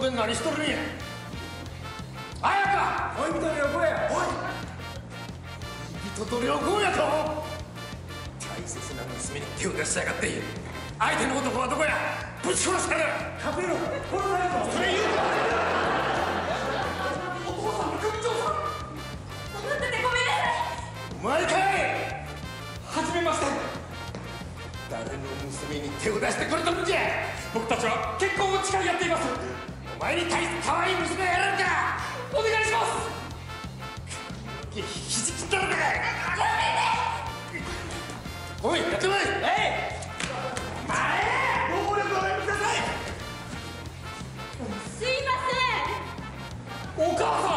で何しとるんや。綾香恋人の旅行やおい。人と旅行やと。大切な娘に手を出しやがって。相手の男はどこや。ぶち殺したる。隠れろ。殺されるぞ。それ言うかお父さんさん。黙っててごめんなさい。お前かい。はじめまして。誰の娘に手を出してくれたんじゃ。僕たちは結婚を誓い合ってお前に対して可愛い娘がやらんかお願いします。ひ肘切ったのかい。おいやってまい。えい。暴力をやめてください。すいません。お母さん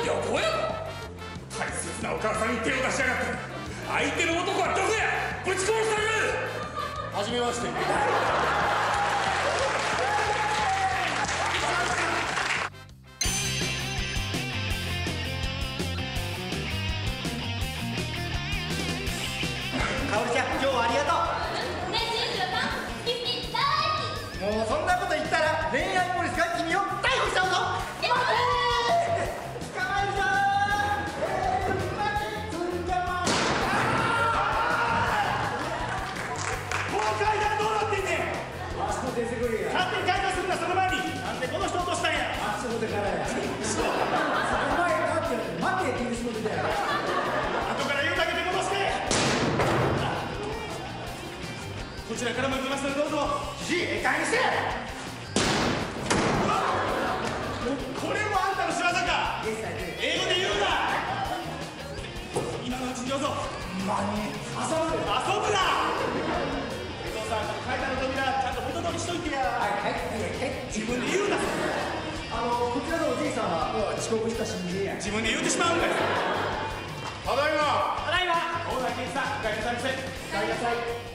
恋人と旅行やろ大切なお母さんに手を出しやがって相手の男はどこやぶち殺してやるはじめましてちらからも行きますのでどうぞじじいえにせえこれもあんたの仕業か。英語で言うな。今のうちにどうぞ。まに遊ぶで遊ぶな。江藤さん階段の扉ちゃんと元通りしといてや。はいはいはいはい。自分で言うな。あのこちらのおじいさんは遅刻した新人や。自分で言うてしまうんだよ。ただいま。ただいま。大田健さんお帰りなさい。おかえりなさい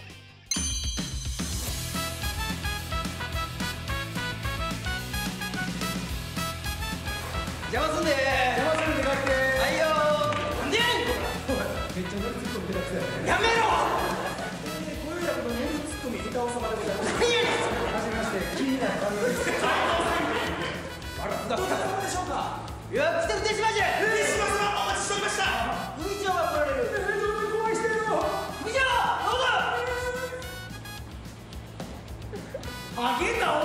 邪魔す。んで邪魔するんで帰ってはいよなんでやねんめっちゃツッコミ出たくせやめろこういうやツッコミ板尾様でございます何やねんはじめまして気になる番組ですあらどう様でしょうかいや来てる手島じゃ手島様お待ちしておりました組長が来られるえー、ちょっと怖いしてるよ組長どうぞあげたお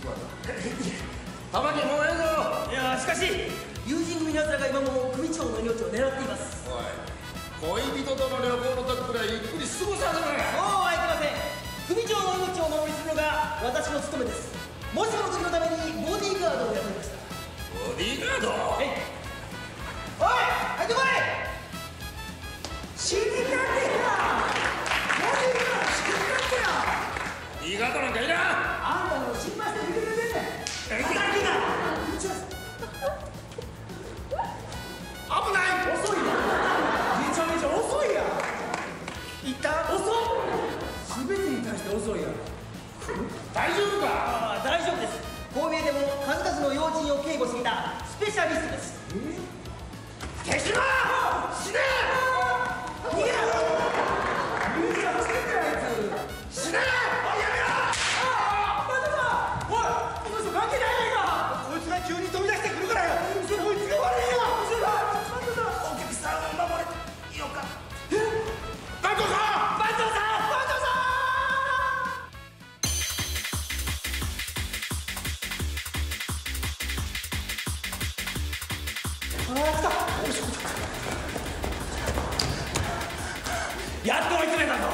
玉木もうええぞ。いやしかし友人組の奴らが今も組長の命を狙っています。おい恋人との旅行の時くらいゆっくり過ごさせろそうやはいけません。組長の命をお守りするのが私の務めです。もしもの時のためにボディやっと追い詰めたぞ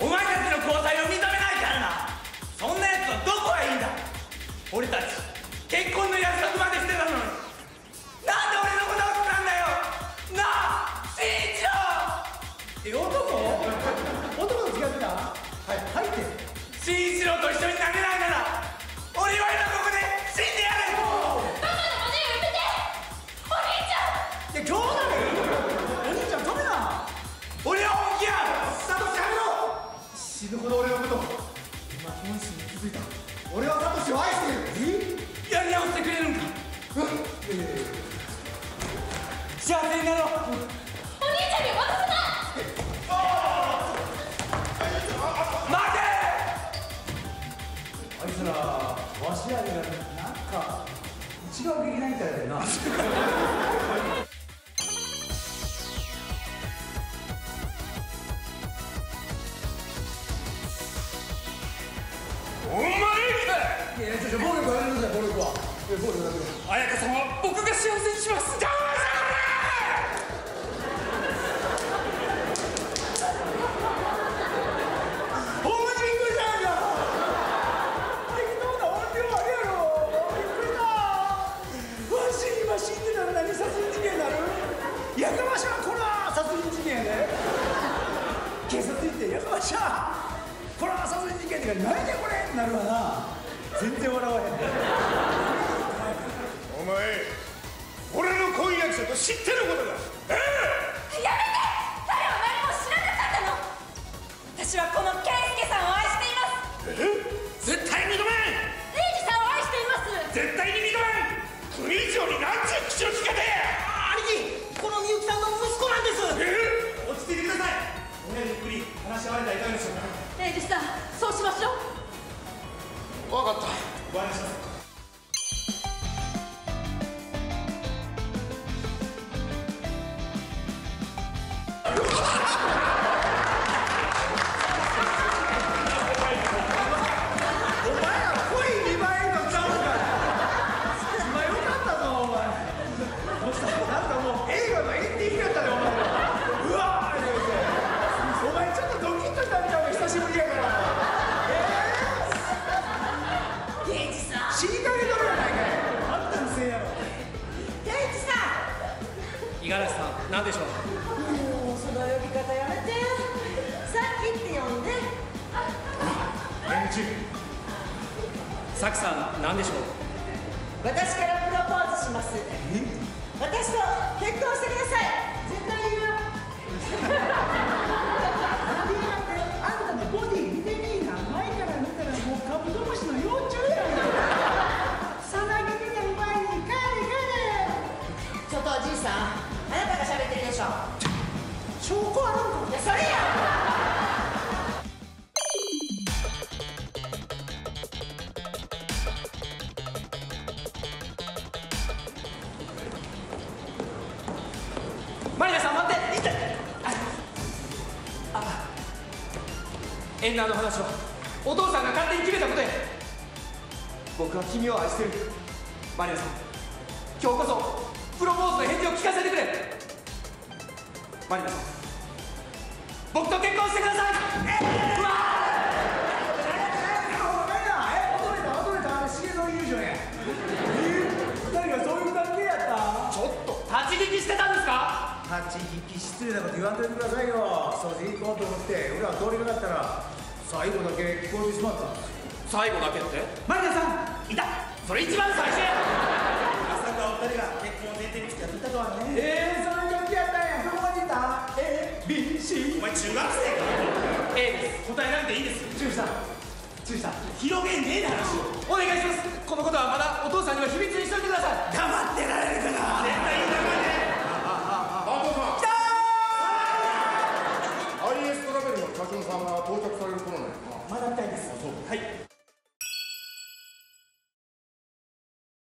お前たちの交際を認めないからな。そんなやつはどこがいいんだ。俺たち幸せになろうお兄ちゃんに渡すな待てあいつらわしらになんか違う劇団みたいだよなお前かいやちょちょ暴力はやめてください暴力は。暴力だけど綾香さんは僕が幸せにします。邪魔ホ然笑わへんでお前俺の婚約者と知ってることだ。えやめて！彼は何も知らなかったの。私はこの圭介さんを愛しています。え絶対認めん！礼二さんを愛しています。絶対に認めん！国以上に何ちゅう口の利き方や！兄貴このみゆきさんの息子なんです。え落ち着いてください。親にゆっくり話し合われたらいかがでしょうか。礼二さんそうしましょう。分かったご何でしょう？んもうその呼び方やめてさっきって呼んでさきさん何でしょう？私からプロポーズします。私と結婚してください。絶対言うマリナさん待って痛いあエンナーの話はお父さんが勝手に決めたことや僕は君を愛してる。マリナさん今日こそプロポーズの返事を聞かせてくれ。マリナさん僕と結婚してください。え踊れた踊れたあれ重のイリュージョンやえ二人はそういう関係やったちょっと立ち聞きしてたんですか立ち聞き失礼なこと言わんといてくださいよ。掃除行こうと思って俺は通りかかったら最後だけ聞こえてしまったんです。最後だけって？マリナさんいた！それ一番最初やまさかお二人が結婚を前提に付き合っていたとはね。ええー、その感じやったんや。どこまでいった ?A、B、C お前中学生か。A です。答えなくていいです注意した。注意した。広げねえな話を。お願いします。このことはまだお父さんには秘密にしといてください。黙ってられるかな絶対社長さんは到着される頃ね。まだみたいです。はい。